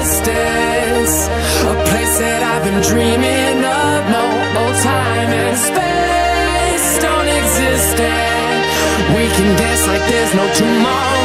existence. A place that I've been dreaming of No, no time and space. Don't exist and We can dance like there's no tomorrow.